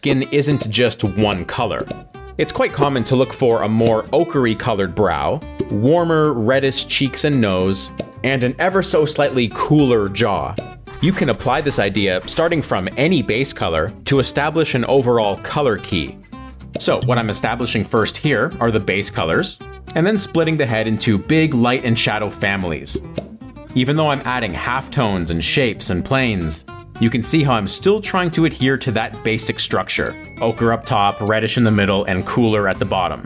skin isn't just one color. It's quite common to look for a more ochre colored brow, warmer reddish cheeks and nose, and an ever so slightly cooler jaw. You can apply this idea starting from any base color to establish an overall color key. So what I'm establishing first here are the base colors, and then splitting the head into big light and shadow families. Even though I'm adding halftones and shapes and planes, you can see how I'm still trying to adhere to that basic structure. Ochre up top, reddish in the middle, and cooler at the bottom.